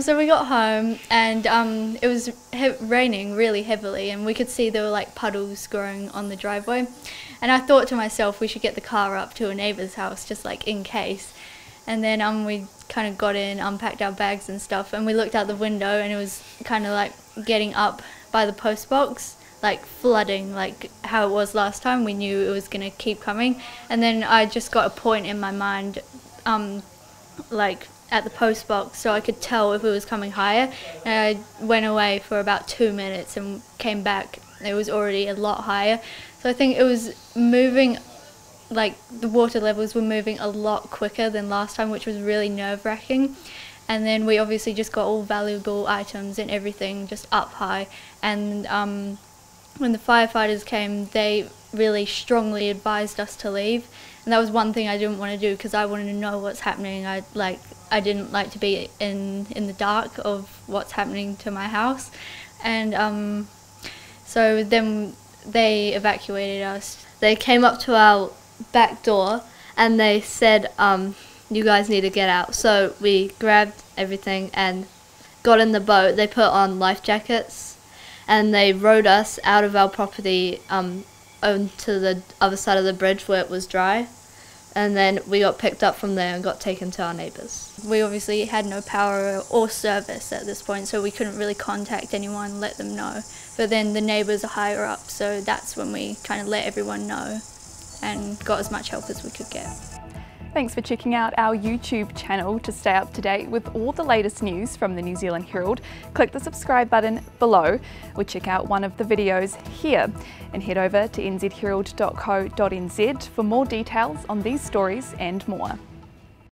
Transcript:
So we got home and um, it was raining really heavily and we could see there were like puddles growing on the driveway. And I thought to myself we should get the car up to a neighbour's house just like in case. And then um, we kind of got in, unpacked our bags and stuff and we looked out the window and it was kind of like getting up by the post box like flooding like how it was last time we knew it was going to keep coming and then i just got a point in my mind um, like at the post box so I could tell if it was coming higher. And I went away for about two minutes and came back. It was already a lot higher. So I think it was moving, like the water levels were moving a lot quicker than last time, which was really nerve wracking. And then we obviously just got all valuable items and everything just up high. And um, when the firefighters came, they really strongly advised us to leave. And that was one thing I didn't want to do because I wanted to know what's happening. I like I didn't like to be in in the dark of what's happening to my house, and um, so then they evacuated us. They came up to our back door and they said, um, "You guys need to get out." So we grabbed everything and got in the boat. They put on life jackets and they rowed us out of our property um, onto the other side of the bridge where it was dry and then we got picked up from there and got taken to our neighbours. We obviously had no power or service at this point, so we couldn't really contact anyone, let them know. But then the neighbours are higher up, so that's when we kind of let everyone know and got as much help as we could get. Thanks for checking out our YouTube channel to stay up to date with all the latest news from the New Zealand Herald. Click the subscribe button below or check out one of the videos here and head over to nzherald.co.nz for more details on these stories and more.